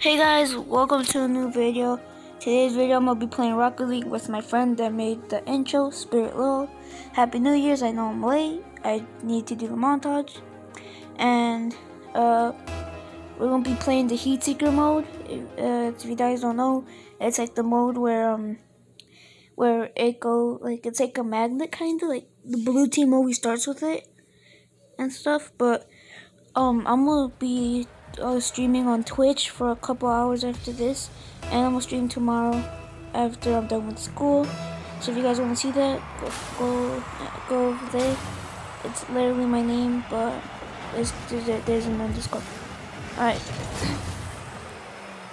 Hey guys, welcome to a new video. Today's video I'm gonna be playing Rocket League with my friend that made the intro, Spirit Little. Happy New Year's, I know I'm late. I need to do the montage. And uh we're gonna be playing the Heatseeker mode. Uh, if you guys don't know, it's like the mode where um where it go like it's like a magnet kinda like the blue team always starts with it and stuff, but um I'm gonna be uh, streaming on Twitch for a couple hours after this, and I'm gonna stream tomorrow after I'm done with school. So if you guys want to see that, go go, go over there. It's literally my name, but there's there's, there's an underscore. All right.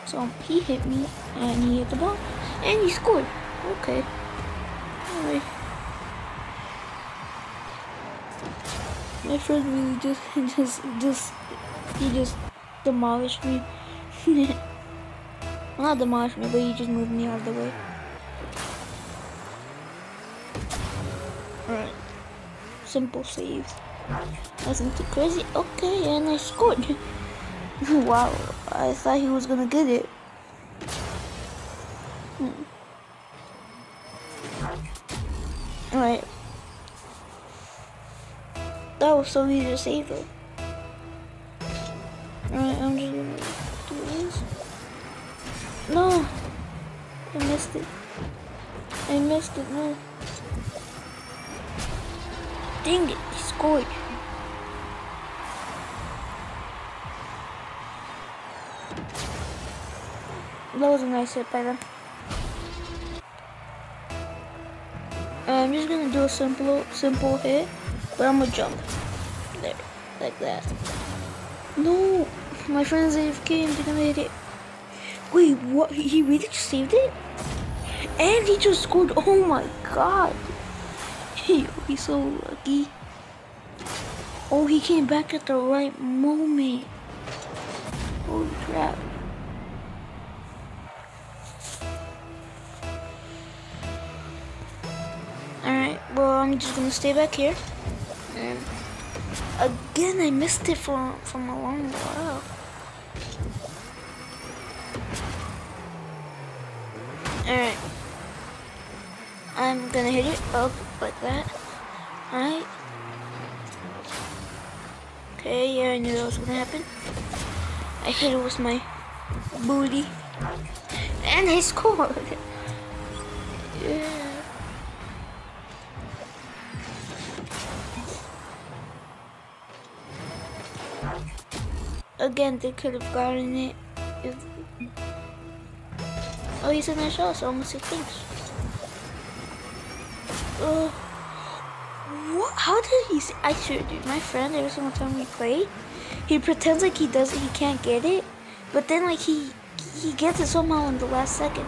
So he hit me, and he hit the ball, and he scored. Okay. All right. My friend really just just just he just demolished me. well, not demolished me, but he just moved me out of the way. Alright. Simple save. Nothing too crazy. Okay, and I scored. wow, I thought he was gonna get it. Hmm. That was so easy to save it. Alright, I'm just gonna do this. No! I missed it. I missed it, no. Dang it, he scored. That was a nice hit by them. I'm just gonna do a simple simple hit, but I'm gonna jump. There, like that. No, my friend's AFK and didn't hit it. Wait, what? He really just saved it? And he just scored. Oh my god. he's so lucky. Oh, he came back at the right moment. Holy crap. Alright, well, I'm just gonna stay back here. And again, I missed it for, from a long while. Alright. I'm gonna hit it up like that. Alright. Okay, yeah, I knew that was gonna happen. I hit it with my booty. And I scored. yeah. Again, they could have gotten it if... Oh, he's in the shot, so gonna say thanks. Uh, what? How did he? I swear, dude. My friend, every single time we play, he pretends like he doesn't, he can't get it, but then like he he gets it somehow in the last second,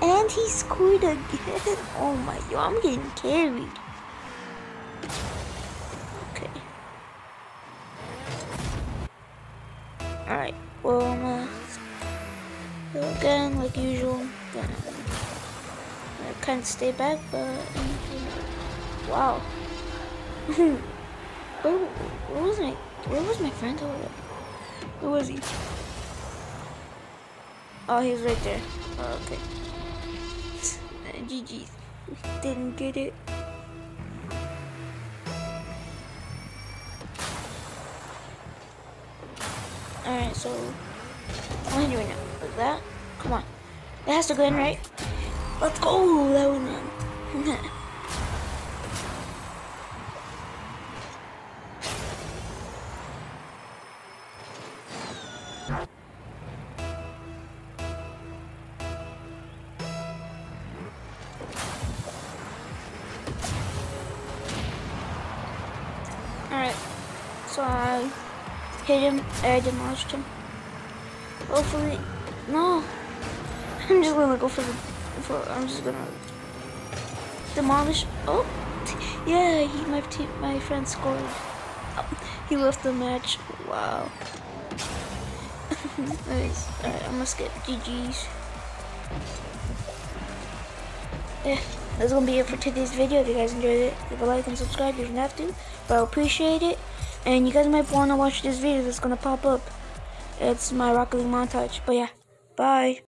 and he scored again. Oh my, yo, I'm getting carried. Again like usual. Gonna, gonna stay back, but wow. where, where was my where was my friend? Where was he? Oh, he's right there. Oh, okay. GG. Didn't get it. Alright, so what am doing? Like that? Come on. It has to go in, right? Let's go! That went in. Alright, so I hit him, I demolished him. Hopefully, no. I'm just gonna go for the, for, I'm just gonna demolish, oh, yeah, he, my team, my friend scored. Oh, he left the match, wow. nice, alright, I'm gonna skip GG's. Yeah, that's gonna be it for today's video. If you guys enjoyed it, leave a like and subscribe if you have to. But I appreciate it. And you guys might want to watch this video that's to pop up. It's my Rocket League montage. But yeah, bye.